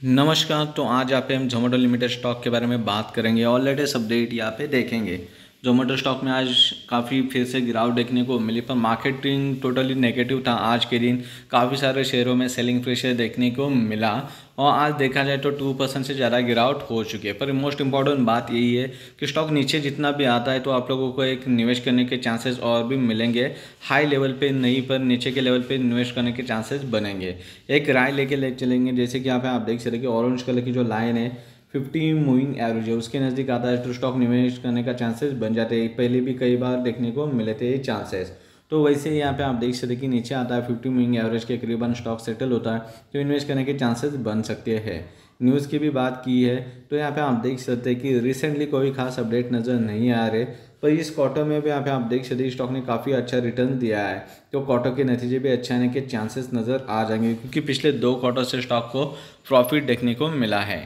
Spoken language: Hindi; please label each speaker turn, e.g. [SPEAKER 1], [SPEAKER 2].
[SPEAKER 1] नमस्कार तो आज यहाँ पे हम जोमेटो लिमिटेड स्टॉक के बारे में बात करेंगे और लेटेस्ट अपडेट यहाँ पे देखेंगे। जोमेटो स्टॉक में आज काफ़ी फिर से गिरावट देखने को मिली, पर मार्केटिंग टोटली नेगेटिव था आज के दिन। काफ़ी सारे शेयरों में सेलिंग प्रेशर देखने को मिला और आज देखा जाए तो टू परसेंट से ज़्यादा गिरावट हो चुकी है। पर मोस्ट इंपॉर्टेंट बात यही है कि स्टॉक नीचे जितना भी आता है तो आप लोगों को एक निवेश करने के चांसेस और भी मिलेंगे। हाई लेवल पे नहीं, पर नीचे के लेवल पे निवेश करने के चांसेस बनेंगे। एक राय लेके ले चलेंगे, जैसे कि यहाँ पे आप देख सकते ऑरेंज कलर की जो लाइन है फिफ्टी मूविंग एवरेज है। उसके नज़दीक आता है तो स्टॉक निवेश करने का चांसेस बन जाते हैं। पहले भी कई बार देखने को मिले थे चांसेस तो वैसे यहाँ पे आप देख सकते कि नीचे आता है फिफ्टी मूविंग एवरेज के करीबन स्टॉक सेटल होता है तो इन्वेस्ट करने के चांसेस बन सकते हैं। न्यूज़ की भी बात की है तो यहाँ पे आप देख सकते हैं कि रिसेंटली कोई खास अपडेट नज़र नहीं आ रहे। पर इस क्वार्टर में भी यहाँ पे आप देख सकते स्टॉक ने काफ़ी अच्छा रिटर्न दिया है। तो क्वार्टर के नतीजे भी अच्छे आने के चांसेस नज़र आ जाएँगे, क्योंकि पिछले दो क्वार्टर से स्टॉक को प्रॉफिट देखने को मिला है।